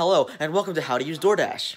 Hello, and welcome to How to Use DoorDash.